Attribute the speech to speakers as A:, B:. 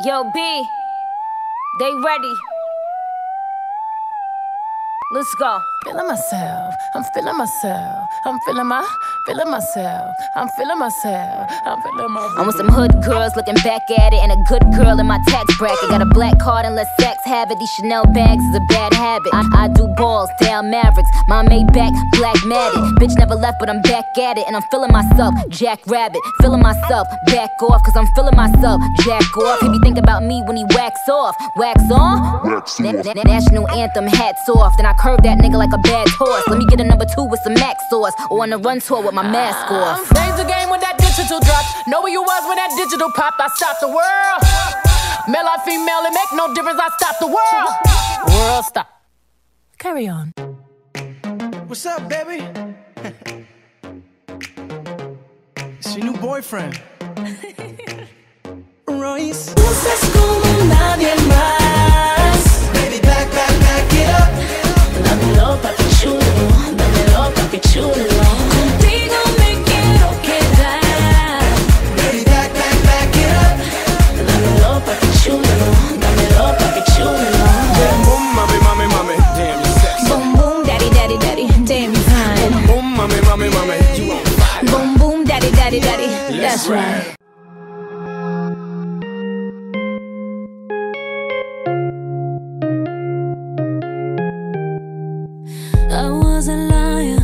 A: Yo, B, they ready. Let's go.
B: Feeling myself, I'm feeling myself, I'm feeling my, feeling myself, I'm feeling myself, I'm feeling myself.
A: I'm with some hood girls looking back at it, and a good girl in my tax bracket. Got a black card and less sex have it. These Chanel bags is a bad habit. I, I do balls, down Mavericks. My Maybach, black matted. Bitch never left, but I'm back at it, and I'm feeling myself. Jack Rabbit, feeling myself. Back off, cause I'm feeling myself. Jack off. He be think about me when he wax off. Wax on?
C: Wax
A: Na-
C: off.
A: na- national anthem, hats off. Then I curve that nigga like a bad horse. Let me get a number two with some max sauce, or on a run tour with my mask ah. off.
B: Changed the game when that digital dropped. Know where you was when that digital popped. I stopped the world. Male or female, it make no difference. I stopped the world. World stop. Carry on.
D: What's up, baby? it's your new boyfriend. Royce. daddy, daddy, daddy. That's right. I was a liar